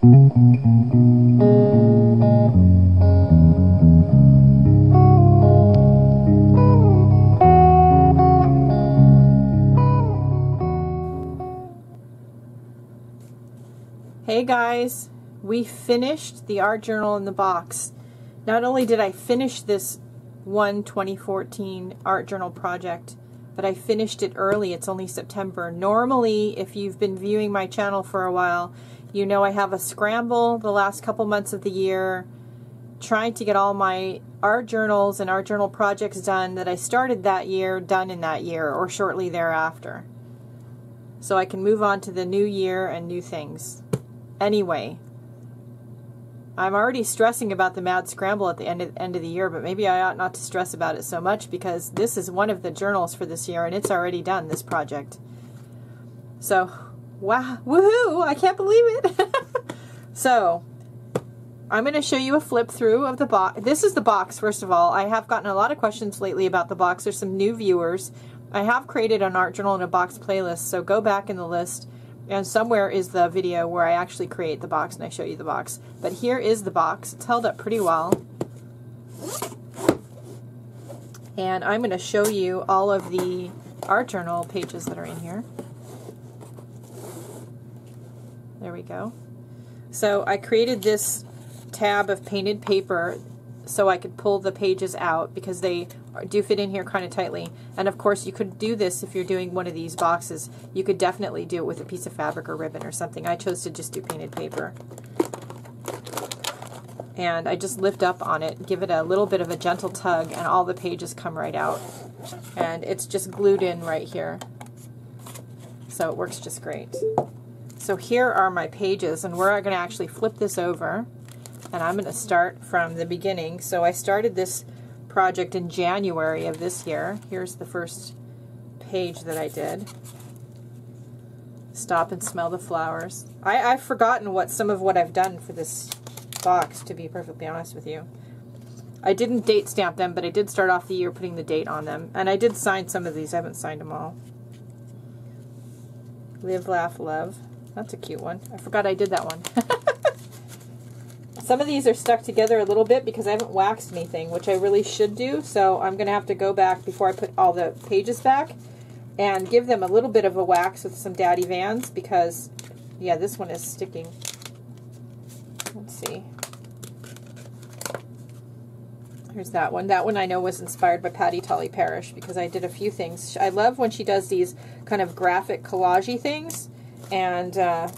Hey guys, we finished the art journal in the box. Not only did I finish this one 2014 art journal project, but I finished it early. It's only September. Normally, if you've been viewing my channel for a while, you know I have a scramble the last couple months of the year trying to get all my art journals and art journal projects done that I started that year done in that year or shortly thereafter. So I can move on to the new year and new things. Anyway, I'm already stressing about the mad scramble at the end of, end of the year, but maybe I ought not to stress about it so much because this is one of the journals for this year and it's already done, this project. So, wow, woohoo, I can't believe it. so, I'm going to show you a flip through of the box. This is the box, first of all. I have gotten a lot of questions lately about the box. There's some new viewers. I have created an art journal and a box playlist, so go back in the list and somewhere is the video where I actually create the box and I show you the box. But here is the box. It's held up pretty well. And I'm going to show you all of the art journal pages that are in here. There we go. So I created this tab of painted paper so I could pull the pages out because they do fit in here kind of tightly. And of course you could do this if you're doing one of these boxes. You could definitely do it with a piece of fabric or ribbon or something. I chose to just do painted paper. And I just lift up on it, give it a little bit of a gentle tug, and all the pages come right out. And it's just glued in right here. So it works just great. So here are my pages, and we're going to actually flip this over and I'm going to start from the beginning. So I started this project in January of this year. Here's the first page that I did. Stop and smell the flowers. I, I've forgotten what some of what I've done for this box, to be perfectly honest with you. I didn't date stamp them, but I did start off the year putting the date on them. And I did sign some of these. I haven't signed them all. Live, laugh, love. That's a cute one. I forgot I did that one. Some of these are stuck together a little bit because I haven't waxed anything, which I really should do. So I'm going to have to go back before I put all the pages back and give them a little bit of a wax with some Daddy Vans because, yeah, this one is sticking. Let's see. Here's that one. That one I know was inspired by Patti Tolley-Parish because I did a few things. I love when she does these kind of graphic collagey things, and uh,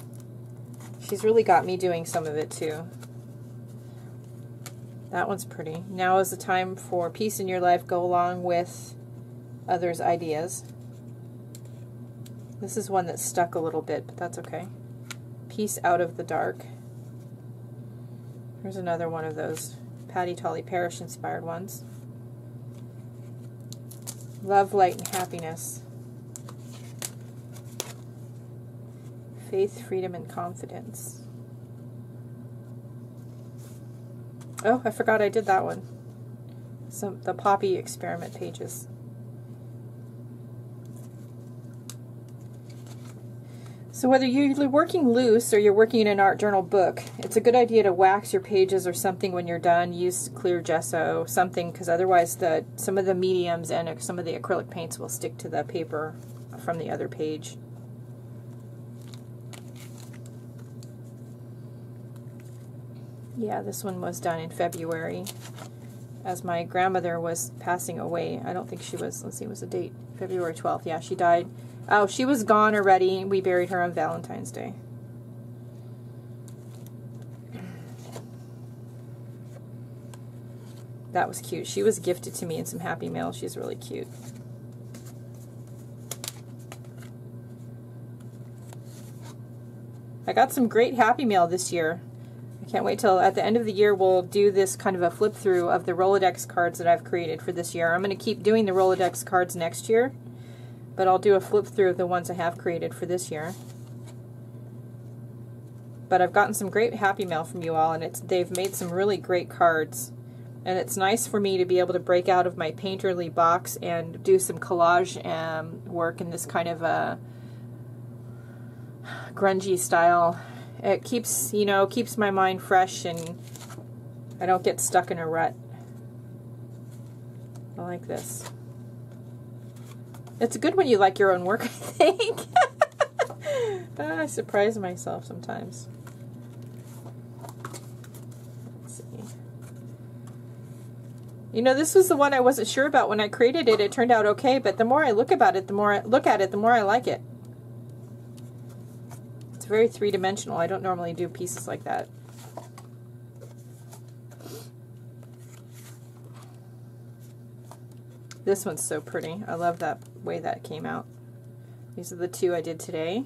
she's really got me doing some of it too. That one's pretty. Now is the time for peace in your life go along with others' ideas. This is one that's stuck a little bit, but that's okay. Peace out of the dark. Here's another one of those Patti Tolley-Parish inspired ones. Love, light, and happiness. Faith, freedom, and confidence. Oh, I forgot I did that one. Some the poppy experiment pages. So whether you're working loose or you're working in an art journal book, it's a good idea to wax your pages or something when you're done. Use clear gesso, something, because otherwise the some of the mediums and some of the acrylic paints will stick to the paper from the other page. Yeah, this one was done in February as my grandmother was passing away. I don't think she was, let's see, was the date? February 12th. Yeah, she died. Oh, she was gone already. We buried her on Valentine's Day. That was cute. She was gifted to me in some Happy Mail. She's really cute. I got some great Happy Mail this year. I can't wait till at the end of the year we'll do this kind of a flip through of the Rolodex cards that I've created for this year. I'm going to keep doing the Rolodex cards next year, but I'll do a flip through of the ones I have created for this year. But I've gotten some great happy mail from you all, and it's they've made some really great cards. And it's nice for me to be able to break out of my painterly box and do some collage um, work in this kind of a grungy style It keeps, you know, keeps my mind fresh and I don't get stuck in a rut. I like this. It's a good when you like your own work, I think. Ah, I surprise myself sometimes. You know, this was the one I wasn't sure about when I created it. It turned out okay, but the more I look about it, the more I look at it, the more I like it. Very three-dimensional. I don't normally do pieces like that. This one's so pretty. I love that way that came out. These are the two I did today.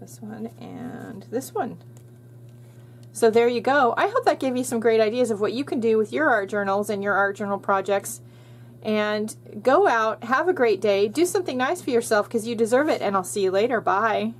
This one and this one. So there you go. I hope that gave you some great ideas of what you can do with your art journals and your art journal projects. And go out, have a great day, do something nice for yourself because you deserve it, and I'll see you later. Bye.